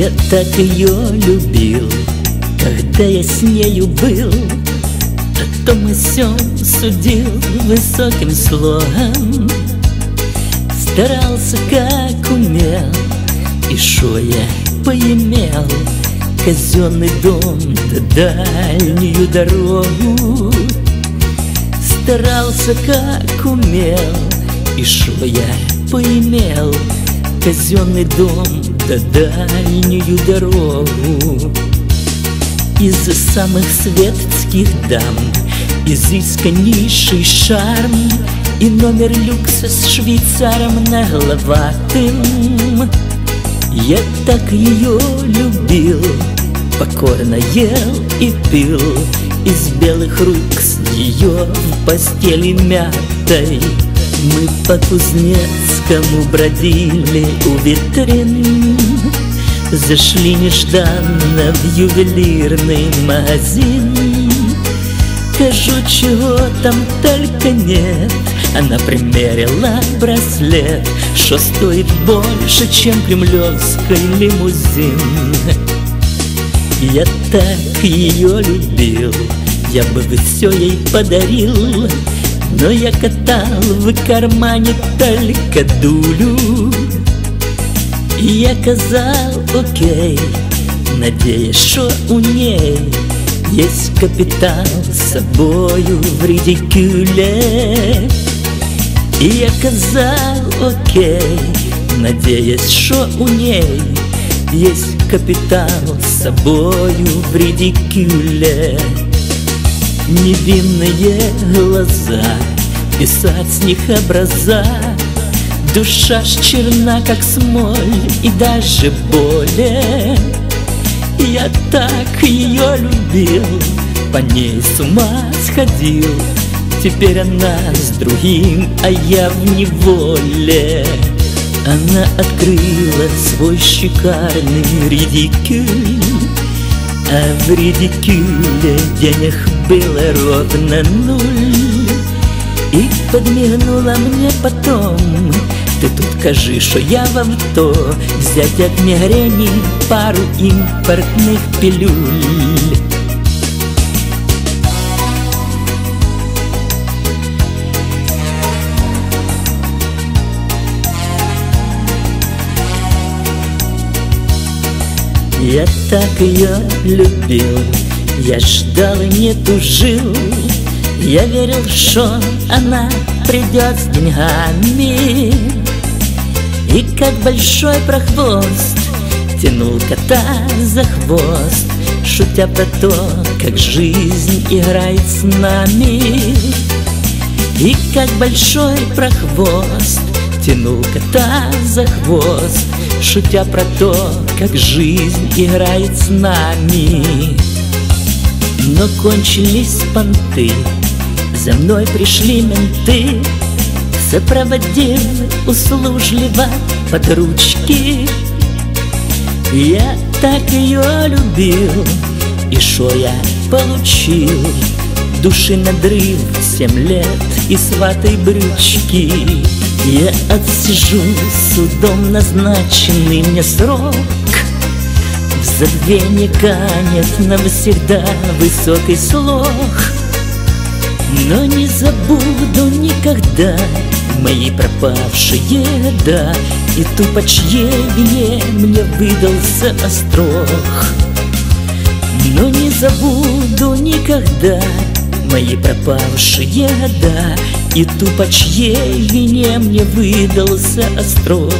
Я так ее любил, когда я с нею был. О том и сём судил высоким слогом Старался как умел, и шо я поимел? Казенный дом да дальнюю дорогу. Старался как умел, и шо я поимел? Казенный дом да дальнюю дорогу. Из самых светских дам Изысканнейший шарм И номер люкса с швейцаром нагловатым. Я так ее любил Покорно ел и пил. Из белых рук с ее в постели мятой Мы по Кузнецкому бродили у витрин. Зашли нежданно в ювелирный магазин. Скажу, чего там только нет. Она примерила браслет Что стоит больше, чем кремлевский лимузин. Я так ее любил Я бы все ей подарил но я катал в кармане только дулю. И я казал окей, надеясь, что у ней есть капитал с собою в редикюле И я казал окей, надеясь, что у ней Есть капитал с собою в редикюле Невинные глаза, писать с них образа. Душа ж черна, как смоль, и даже более. Я так ее любил, по ней с ума сходил. Теперь она с другим, а я в неволе. Она открыла свой шикарный редикюль а в редикюле денег было ровно нуль И подмигнула мне потом Ты тут кажи, что я в авто Взять от мигрени пару импортных пилюль Я так ее любил, я ждал и не тужил. Я верил, что она придет с деньгами. И как большой прохвост тянул кота за хвост Шутя про то, как жизнь играет с нами. И как большой прохвост тянул кота за хвост Шутя про то, как жизнь играет с нами Но кончились понты, за мной пришли менты. Сопроводили услужливо под ручки. Я так ее любил, и шо я получил? Души надрыв семь лет и сватой брючки. Я отсижу судом назначенный мне срок забвение канет навсегда высокий слог. Но не забуду никогда мои пропавшие да И ту, по чьей вине мне выдался острог. Но не забуду никогда мои пропавшие года И ту, по чьей вине мне выдался острог